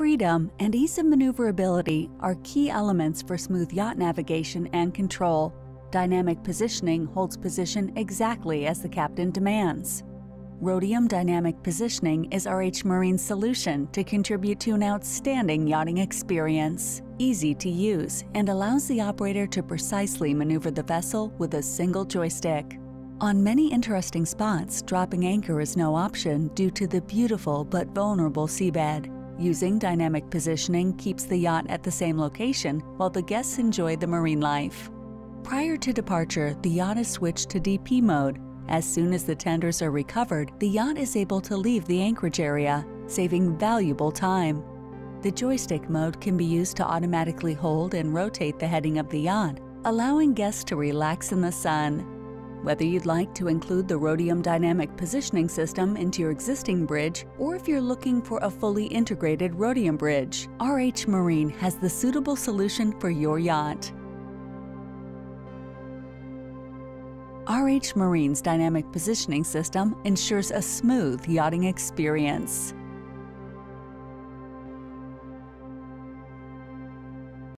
Freedom and ease of maneuverability are key elements for smooth yacht navigation and control. Dynamic positioning holds position exactly as the captain demands. Rhodium Dynamic Positioning is RH Marine's solution to contribute to an outstanding yachting experience. Easy to use and allows the operator to precisely maneuver the vessel with a single joystick. On many interesting spots, dropping anchor is no option due to the beautiful but vulnerable seabed. Using dynamic positioning keeps the yacht at the same location while the guests enjoy the marine life. Prior to departure, the yacht is switched to DP mode. As soon as the tenders are recovered, the yacht is able to leave the anchorage area, saving valuable time. The joystick mode can be used to automatically hold and rotate the heading of the yacht, allowing guests to relax in the sun. Whether you'd like to include the Rhodium Dynamic Positioning System into your existing bridge, or if you're looking for a fully integrated Rhodium bridge, RH Marine has the suitable solution for your yacht. RH Marine's dynamic positioning system ensures a smooth yachting experience.